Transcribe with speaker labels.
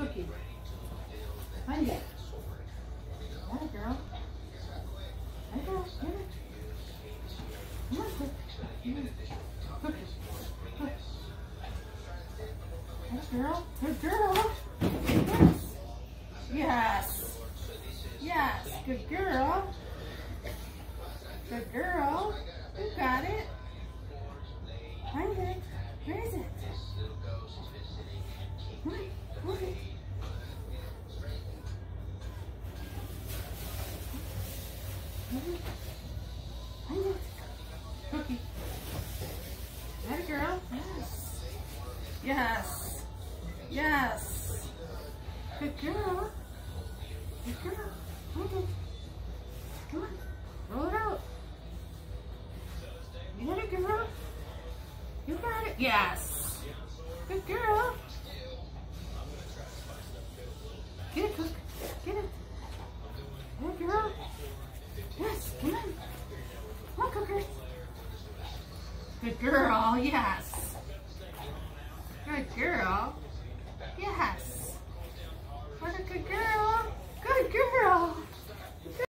Speaker 1: Cookie. Find it. Girl. Girl. Get it. Come on, Cookie. Cookie. Girl. Good girl. Yes. Yes. Yes. Good girl. Good girl. You got it. That girl. Yes. Yes. Yes. Good girl. Good girl. Come on. Roll it out. You got it, girl. You got it. Yes. Good girl. Cook. Good girl, yes. Good girl.